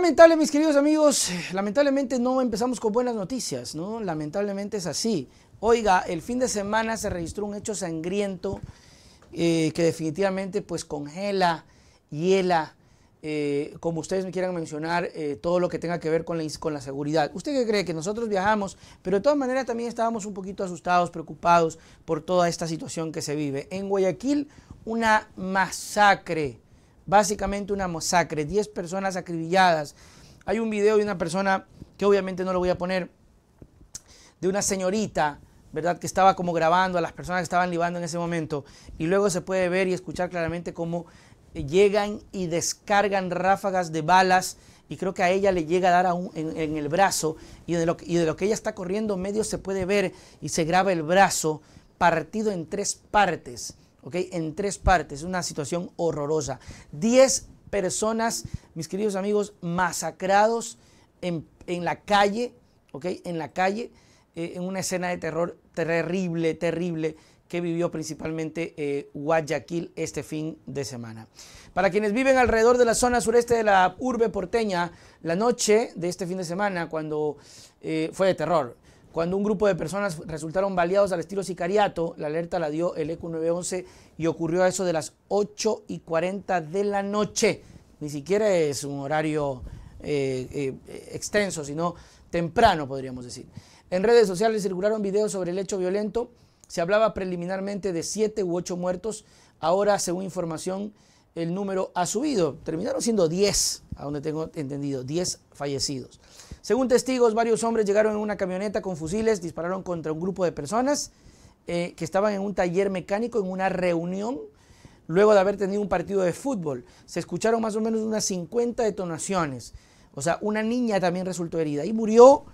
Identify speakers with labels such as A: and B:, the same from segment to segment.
A: Lamentable, mis queridos amigos, lamentablemente no empezamos con buenas noticias, ¿no? Lamentablemente es así. Oiga, el fin de semana se registró un hecho sangriento eh, que definitivamente pues congela, hiela, eh, como ustedes me quieran mencionar, eh, todo lo que tenga que ver con la, con la seguridad. ¿Usted qué cree? Que nosotros viajamos, pero de todas maneras también estábamos un poquito asustados, preocupados por toda esta situación que se vive. En Guayaquil, una masacre básicamente una masacre, 10 personas acribilladas. Hay un video de una persona, que obviamente no lo voy a poner, de una señorita, ¿verdad? Que estaba como grabando a las personas que estaban libando en ese momento. Y luego se puede ver y escuchar claramente cómo llegan y descargan ráfagas de balas. Y creo que a ella le llega a dar en, el brazo. Y de, lo, y de lo que ella está corriendo medio se puede ver y se graba el brazo partido en tres partes en tres partes. Es una situación horrorosa. Diez personas, mis queridos amigos, masacrados en, la calle, ¿ok? En la calle, eh, en una escena de terror terrible, terrible que vivió principalmente eh, Guayaquil este fin de semana. Para quienes viven alrededor de la zona sureste de la urbe porteña, la noche de este fin de semana, cuando eh, fue de terror, cuando un grupo de personas resultaron baleados al estilo sicariato, la alerta la dio el ECU 911 y ocurrió a eso de las 8 y 40 de la noche. Ni siquiera es un horario eh, eh, extenso, sino temprano, podríamos decir. En redes sociales circularon videos sobre el hecho violento. Se hablaba preliminarmente de 7 u 8 muertos. Ahora, según información, el número ha subido. Terminaron siendo 10, a donde tengo entendido, 10 fallecidos. Según testigos, varios hombres llegaron en una camioneta con fusiles, dispararon contra un grupo de personas eh, que estaban en un taller mecánico, en una reunión, luego de haber tenido un partido de fútbol. Se escucharon más o menos unas 50 detonaciones. O sea, una niña también resultó herida. Y murió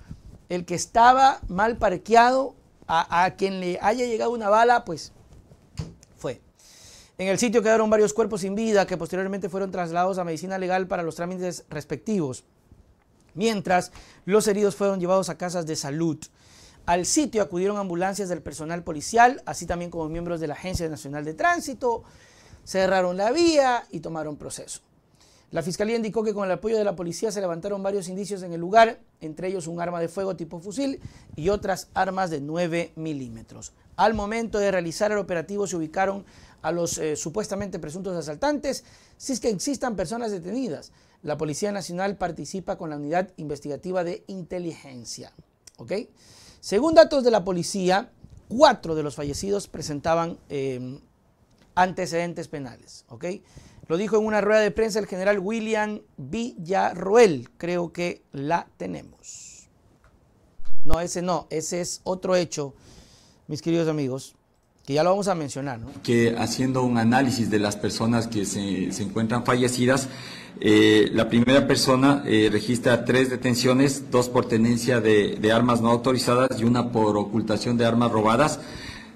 A: el que estaba mal parqueado, a, a quien le haya llegado una bala, pues fue. En el sitio quedaron varios cuerpos sin vida que posteriormente fueron trasladados a medicina legal para los trámites respectivos mientras los heridos fueron llevados a casas de salud. Al sitio acudieron ambulancias del personal policial, así también como miembros de la Agencia Nacional de Tránsito, cerraron la vía y tomaron proceso. La fiscalía indicó que con el apoyo de la policía se levantaron varios indicios en el lugar, entre ellos un arma de fuego tipo fusil y otras armas de 9 milímetros. Al momento de realizar el operativo se ubicaron a los eh, supuestamente presuntos asaltantes, si es que existan personas detenidas la Policía Nacional participa con la Unidad Investigativa de Inteligencia. ¿ok? Según datos de la policía, cuatro de los fallecidos presentaban eh, antecedentes penales. ¿ok? Lo dijo en una rueda de prensa el general William Villarroel. Creo que la tenemos. No, ese no, ese es otro hecho, mis queridos amigos, que ya lo vamos a mencionar. ¿no?
B: Que haciendo un análisis de las personas que se, se encuentran fallecidas, eh, la primera persona eh, registra tres detenciones, dos por tenencia de, armas no autorizadas y una por ocultación de armas robadas.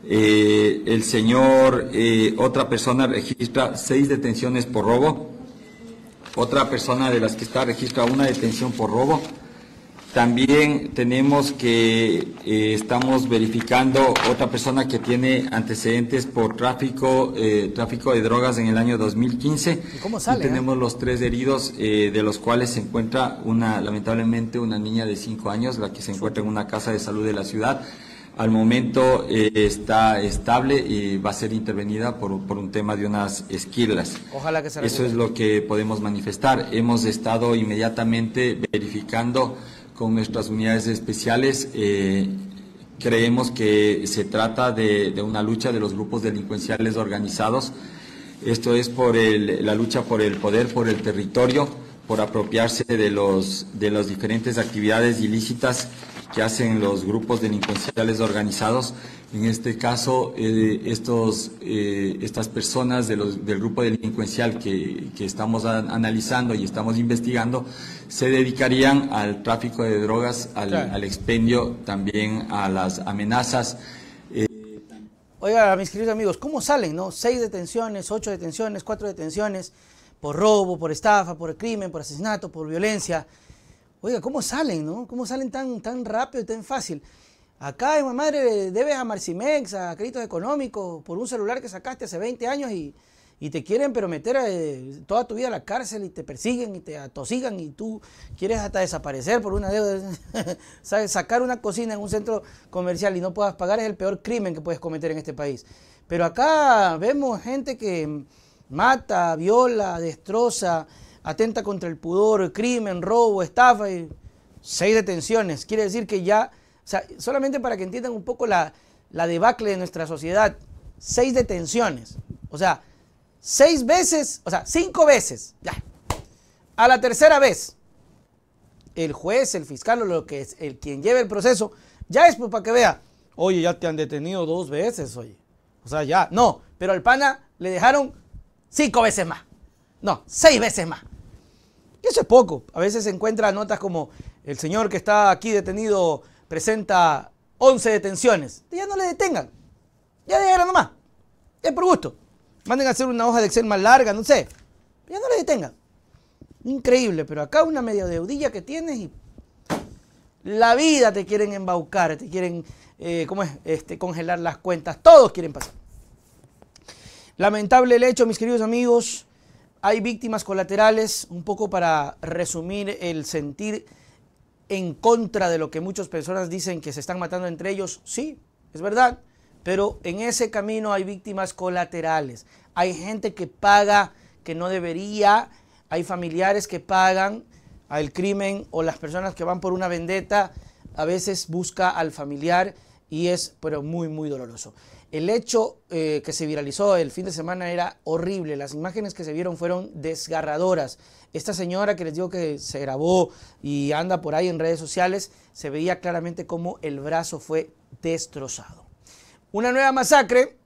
B: Eh, el señor, otra persona registra seis detenciones por robo. Otra persona de las que está registra una detención por robo. También tenemos que eh, estamos verificando otra persona que tiene antecedentes por tráfico, eh, tráfico de drogas en el año 2015. ¿Y cómo sale? tenemos los tres heridos, eh, de los cuales se encuentra una, lamentablemente, una niña de cinco años, la que se encuentra en una casa de salud de la ciudad. Al momento está estable y va a ser intervenida por, por un tema de unas esquilas. Ojalá que se Eso es lo que podemos manifestar. Hemos estado inmediatamente verificando con nuestras unidades especiales. Eh, creemos que se trata de, una lucha de los grupos delincuenciales organizados. Esto es por la lucha por el poder, por el territorio, por apropiarse de, los, de las diferentes actividades ilícitas que hacen los grupos delincuenciales organizados. En este caso, eh, estos, eh, estas personas del grupo delincuencial que, estamos analizando y estamos investigando se dedicarían al tráfico de drogas, al, expendio, también a las amenazas.
A: Eh, Oiga, mis queridos amigos, ¿cómo salen? No? Seis detenciones, ocho detenciones, cuatro detenciones por robo, por estafa, por crimen, por asesinato, por violencia. Oiga, ¿cómo salen, no? ¿Cómo salen tan, tan rápido y tan fácil? Acá, mi madre, debes a Marcimex, a créditos económicos, por un celular que sacaste hace 20 años y, y te quieren pero meter eh, toda tu vida a la cárcel y te persiguen y te atosigan y tú quieres hasta desaparecer por una deuda. Sacar una cocina en un centro comercial y no puedas pagar es el peor crimen que puedes cometer en este país. Pero acá vemos gente que mata, viola, destroza, atenta contra el pudor, crimen, robo, estafa seis detenciones. Quiere decir que ya, o sea, solamente para que entiendan un poco la, la debacle de nuestra sociedad, seis detenciones. O sea, seis veces, o sea, cinco veces. Ya. A la tercera vez, el juez, el fiscal o lo que es, el quien lleve el proceso, ya es pues, para que vea, oye, ya te han detenido dos veces, oye. O sea, ya, no, pero al pana le dejaron cinco veces más. No, seis veces más. Y eso es poco. A veces se encuentran notas como el señor que está aquí detenido presenta 11 detenciones. Ya no le detengan. Ya déjenlo nomás. Es por gusto. Manden a hacer una hoja de Excel más larga, no sé. Ya no le detengan. Increíble, pero acá una media deudilla que tienes y la vida te quieren embaucar, te quieren, eh, ¿cómo es? Este, congelar las cuentas. Todos quieren pasar. Lamentable el hecho, mis queridos amigos. Hay víctimas colaterales, un poco para resumir el sentir en contra de lo que muchas personas dicen que se están matando entre ellos. Sí, es verdad, pero en ese camino hay víctimas colaterales. Hay gente que paga que no debería, hay familiares que pagan al crimen o las personas que van por una vendetta, a veces busca al familiar y es pero muy muy doloroso. El hecho eh, que se viralizó el fin de semana era horrible. Las imágenes que se vieron fueron desgarradoras. Esta señora que les digo que se grabó y anda por ahí en redes sociales, se veía claramente cómo el brazo fue destrozado. Una nueva masacre,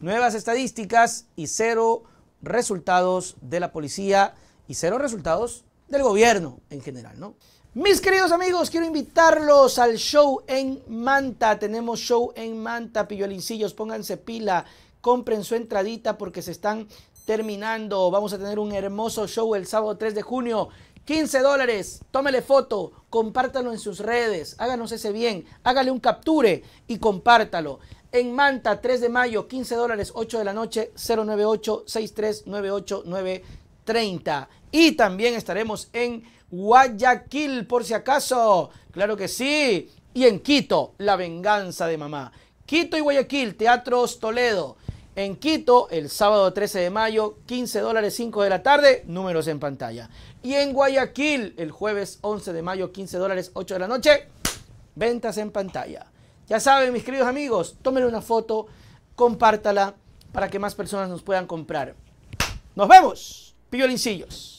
A: nuevas estadísticas y cero resultados de la policía y cero resultados del gobierno en general, ¿no? Mis queridos amigos, quiero invitarlos al show en Manta. Tenemos show en Manta, Pillolincillos. Pónganse pila, compren su entradita porque se están terminando. Vamos a tener un hermoso show el sábado 3 de junio. 15 dólares, tómele foto, compártalo en sus redes, háganos ese bien, hágale un capture y compártalo. En Manta, 3 de mayo, 15 dólares, 8 de la noche, 098 6398 930. Y también estaremos en Guayaquil, por si acaso. Claro que sí. Y en Quito, La Venganza de Mamá. Quito y Guayaquil, Teatros Toledo. En Quito, el sábado 13 de mayo, 15 dólares 5 de la tarde, números en pantalla. Y en Guayaquil, el jueves 11 de mayo, 15 dólares 8 de la noche, ventas en pantalla. Ya saben, mis queridos amigos, tómenle una foto, compártala para que más personas nos puedan comprar. Nos vemos, pillolincillos.